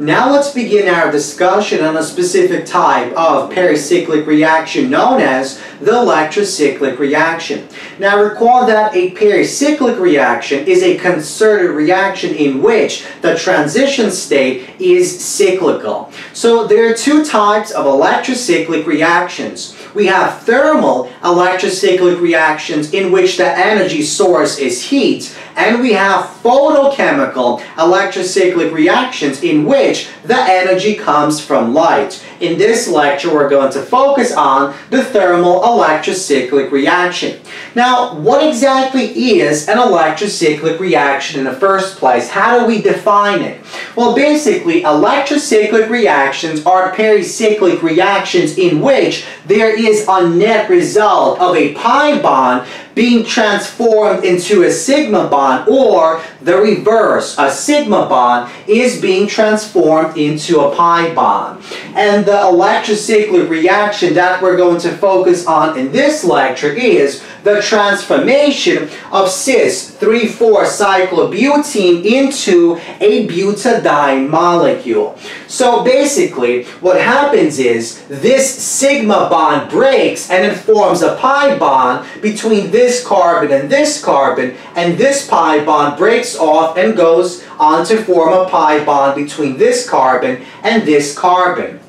Now let's begin our discussion on a specific type of pericyclic reaction known as the electrocyclic reaction. Now recall that a pericyclic reaction is a concerted reaction in which the transition state is cyclical. So there are two types of electrocyclic reactions. We have thermal electrocyclic reactions in which the energy source is heat and we have photochemical electrocyclic reactions in which the energy comes from light. In this lecture, we're going to focus on the thermal electrocyclic reaction. Now, what exactly is an electrocyclic reaction in the first place? How do we define it? Well, basically, electrocyclic reactions are pericyclic reactions in which there is a net result of a pi bond being transformed into a sigma bond or the reverse, a sigma bond is being transformed into a pi bond. And the electrocyclic reaction that we're going to focus on in this lecture is the transformation of cis 3,4-cyclobutene into a butadiene molecule. So basically, what happens is this sigma bond breaks and it forms a pi bond between this carbon and this carbon, and this pi bond breaks off and goes on to form a pi bond between this carbon and this carbon.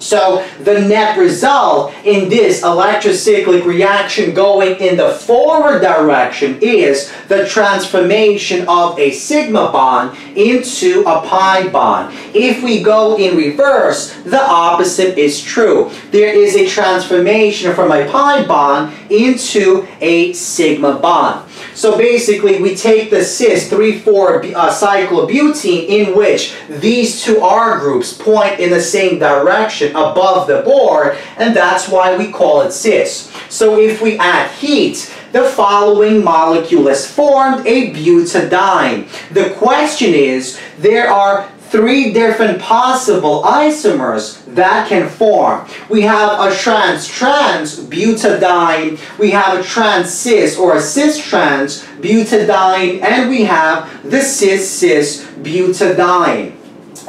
So the net result in this electrocyclic reaction going in the forward direction is the transformation of a sigma bond into a pi bond. If we go in reverse, the opposite is true. There is a transformation from a pi bond into a sigma bond. So basically, we take the cis 3,4 uh, cyclobutene in which these two R groups point in the same direction above the board, and that's why we call it cis. So if we add heat, the following molecule is formed, a butadiene. The question is, there are three different possible isomers that can form. We have a trans-trans butadiene, we have a trans-cis or a cis-trans butadiene, and we have the cis-cis butadiene.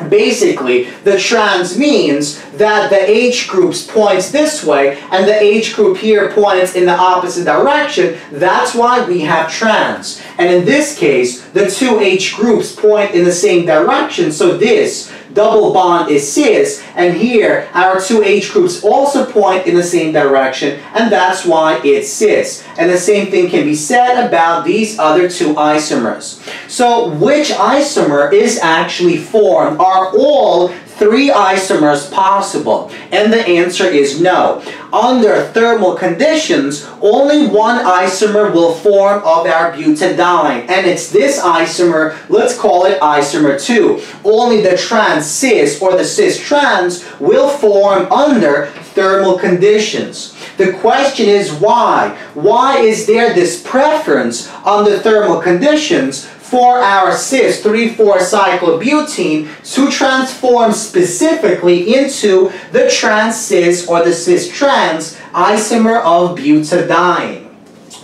Basically, the trans means that the H groups points this way and the H group here points in the opposite direction. That's why we have trans. And in this case, the two H groups point in the same direction. So this double bond is cis, and here our two H groups also point in the same direction, and that's why it's cis. And the same thing can be said about these other two isomers. So which isomer is actually formed? Are all three isomers possible? And the answer is no. Under thermal conditions, only one isomer will form of our butadiene. And it's this isomer, let's call it isomer 2. Only the trans cis or the cis trans will form under thermal conditions. The question is why? Why is there this preference under thermal conditions for our cis 3,4-cyclobutene to transform specifically into the trans-cis or the cis-trans isomer of butadiene?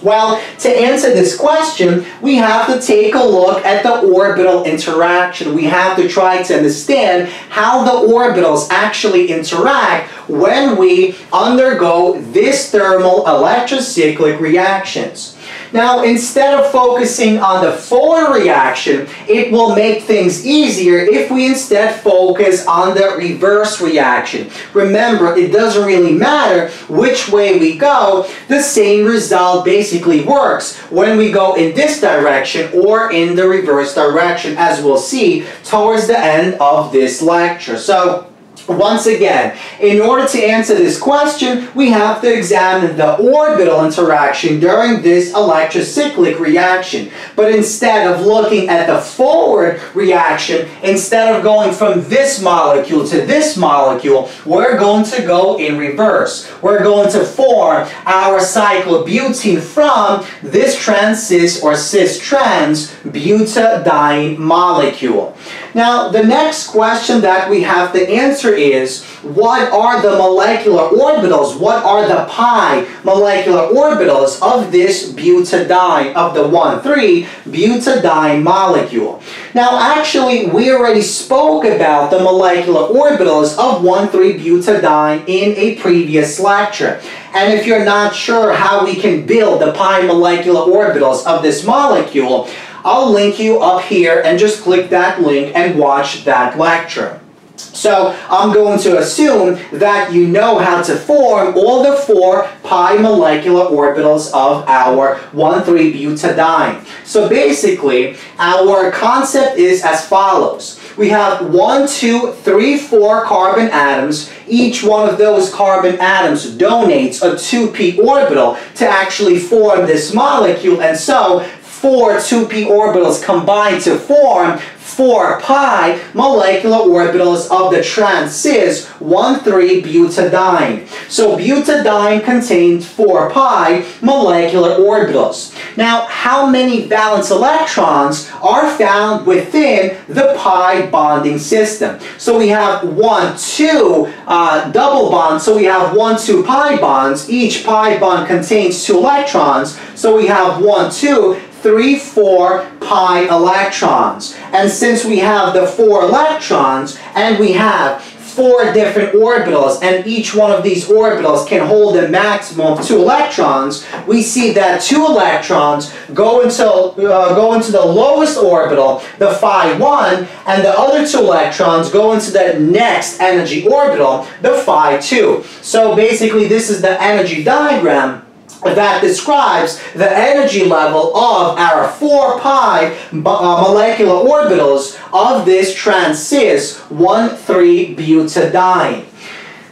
Well, to answer this question, we have to take a look at the orbital interaction. We have to try to understand how the orbitals actually interact when we undergo this thermal electrocyclic reactions. Now, instead of focusing on the forward reaction, it will make things easier if we instead focus on the reverse reaction. Remember, it doesn't really matter which way we go, the same result basically works when we go in this direction or in the reverse direction, as we'll see towards the end of this lecture. So, once again, in order to answer this question, we have to examine the orbital interaction during this electrocyclic reaction. But instead of looking at the forward reaction, instead of going from this molecule to this molecule, we're going to go in reverse. We're going to form our cyclobutene from this trans-cis or cis-trans butadiene molecule. Now, the next question that we have to answer is, what are the molecular orbitals, what are the pi molecular orbitals of this butadiene, of the 1,3 butadiene molecule? Now, actually, we already spoke about the molecular orbitals of 1,3 butadiene in a previous lecture. And if you're not sure how we can build the pi molecular orbitals of this molecule, I'll link you up here and just click that link and watch that lecture. So I'm going to assume that you know how to form all the four pi molecular orbitals of our 1,3-butadiene. So basically, our concept is as follows. We have one, two, three, four carbon atoms. Each one of those carbon atoms donates a 2p orbital to actually form this molecule. And so four 2p orbitals combine to form 4 pi molecular orbitals of the trans-cis 1,3-butadiene. So butadiene contains 4 pi molecular orbitals. Now, how many valence electrons are found within the pi bonding system? So we have 1, 2 uh, double bonds, so we have 1, 2 pi bonds. Each pi bond contains 2 electrons, so we have 1, 2 3, 4 pi electrons. And since we have the 4 electrons and we have four different orbitals and each one of these orbitals can hold a maximum of two electrons, we see that two electrons go into, uh, go into the lowest orbital, the phi 1, and the other two electrons go into the next energy orbital, the phi 2. So basically this is the energy diagram that describes the energy level of our 4 pi uh, molecular orbitals of this trans-cis 1,3-butadiene.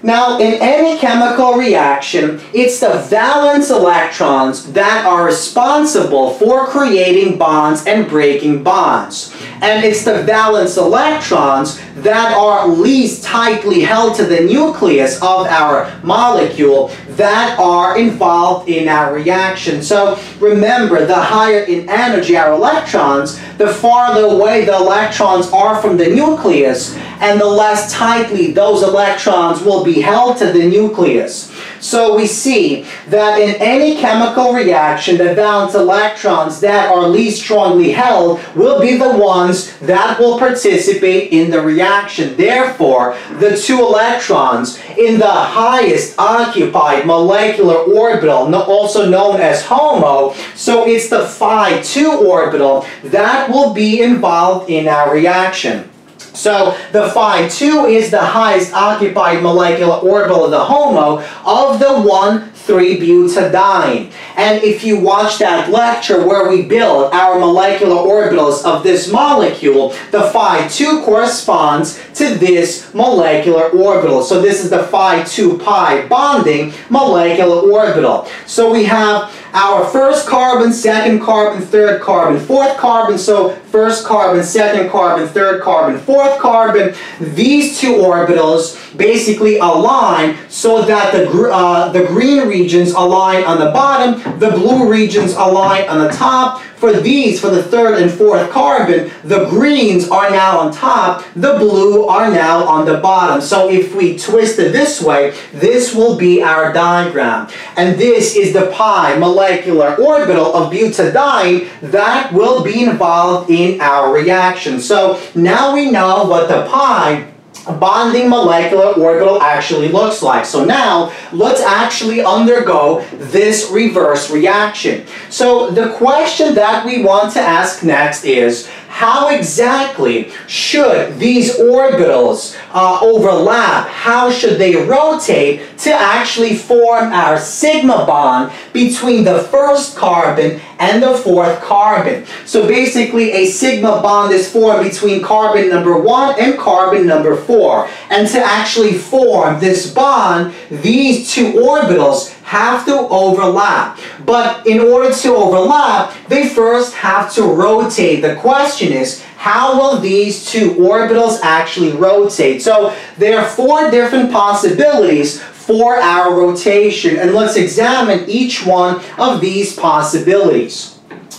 Now, in any chemical reaction, it's the valence electrons that are responsible for creating bonds and breaking bonds. And it's the valence electrons that are least tightly held to the nucleus of our molecule that are involved in our reaction. So remember, the higher in energy our electrons, the farther away the electrons are from the nucleus, and the less tightly those electrons will be held to the nucleus. So we see that in any chemical reaction, the valence electrons that are least strongly held will be the ones that will participate in the reaction. Therefore, the two electrons in the highest occupied molecular orbital, also known as HOMO, so it's the phi 2 orbital, that will be involved in our reaction. So the phi 2 is the highest occupied molecular orbital of the HOMO of the 1 3-butadiene. And if you watch that lecture where we build our molecular orbitals of this molecule, the phi 2 corresponds to this molecular orbital. So this is the phi 2 pi bonding molecular orbital. So we have our first carbon, second carbon, third carbon, fourth carbon. So first carbon, second carbon, third carbon, fourth carbon. These two orbitals basically align so that the, uh, the green regions align on the bottom, the blue regions align on the top. For these, for the third and fourth carbon, the greens are now on top, the blue are now on the bottom. So if we twist it this way, this will be our diagram. And this is the pi molecular orbital of butadiene that will be involved in our reaction. So now we know what the pi bonding molecular orbital actually looks like. So now, let's actually undergo this reverse reaction. So the question that we want to ask next is, how exactly should these orbitals uh, overlap? How should they rotate to actually form our sigma bond between the first carbon and the fourth carbon? So basically a sigma bond is formed between carbon number one and carbon number four. And to actually form this bond, these two orbitals have to overlap. But in order to overlap, they first have to rotate. The question is, how will these two orbitals actually rotate? So there are four different possibilities for our rotation, and let's examine each one of these possibilities.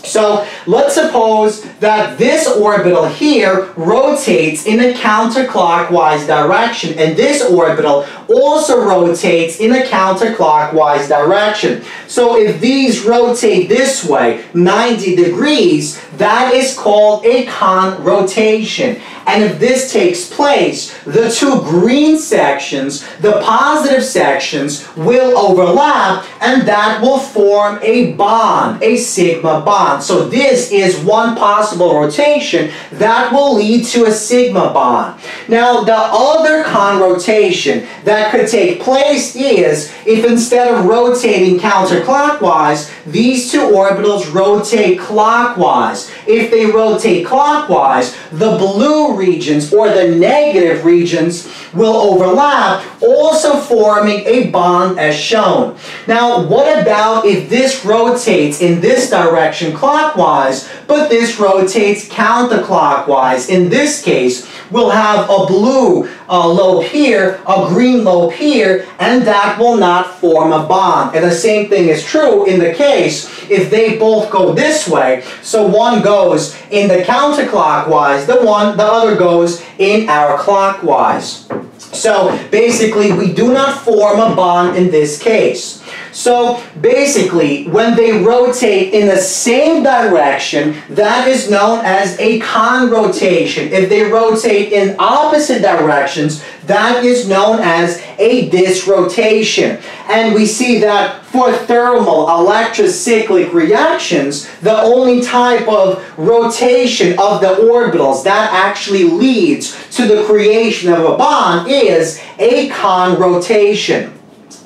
So let's suppose that this orbital here rotates in a counterclockwise direction and this orbital also rotates in a counterclockwise direction. So if these rotate this way 90 degrees, that is called a conrotation. And if this takes place, the two green sections, the positive sections, will overlap and that will form a bond, a sigma bond. So this is one possible rotation that will lead to a sigma bond. Now the other conrotation that could take place is if instead of rotating counterclockwise, these two orbitals rotate clockwise. If they rotate clockwise, the blue regions or the negative regions will overlap, also forming a bond as shown. Now, what about if this rotates in this direction clockwise, but this rotates counterclockwise? In this case, we'll have a blue uh, lobe here, a green lobe here, and that will not form a bond. And the same thing is true in the case if they both go this way. So one goes in the counterclockwise, the one, the other goes in our clockwise. So basically, we do not form a bond in this case. So basically, when they rotate in the same direction, that is known as a conrotation. If they rotate in opposite directions, that is known as a disrotation. And we see that for thermal electrocyclic reactions, the only type of rotation of the orbitals that actually leads to the creation of a bond is a conrotation.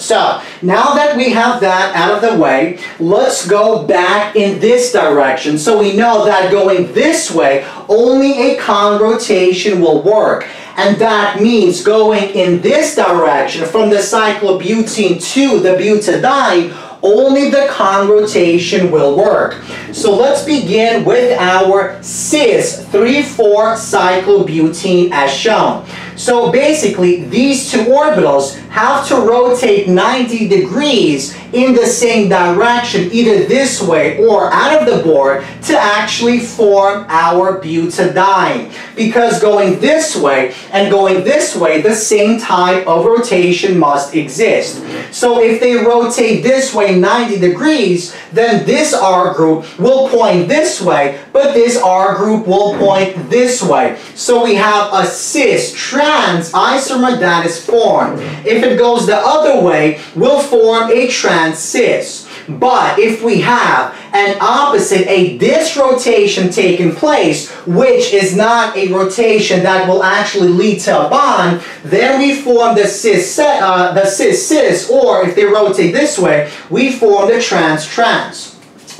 So, now that we have that out of the way, let's go back in this direction. So we know that going this way, only a conrotation will work. And that means going in this direction, from the cyclobutene to the butadiene, only the conrotation will work. So let's begin with our cis 3,4 cyclobutene as shown. So basically, these two orbitals have to rotate 90 degrees in the same direction, either this way or out of the board, to actually form our butadiene. Because going this way and going this way, the same type of rotation must exist. So if they rotate this way 90 degrees, then this R group will point this way, but this R group will point this way. So we have a cis trans isomer that is formed. If it goes the other way, we'll form a trans cis. But if we have an opposite, a disrotation taking place, which is not a rotation that will actually lead to a bond, then we form the cis, uh, the cis cis, or if they rotate this way, we form the trans trans.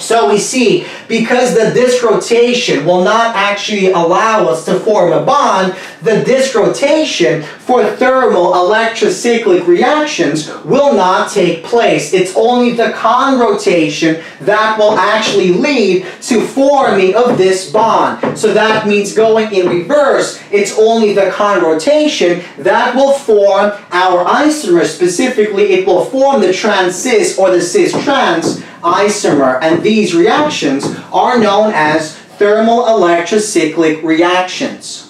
So we see, because the disrotation will not actually allow us to form a bond, the disrotation for thermal electrocyclic reactions will not take place. It's only the conrotation that will actually lead to forming of this bond. So that means going in reverse, it's only the conrotation that will form our isomer. Specifically, it will form the trans cis or the cis trans isomer. And these reactions are known as thermal electrocyclic reactions.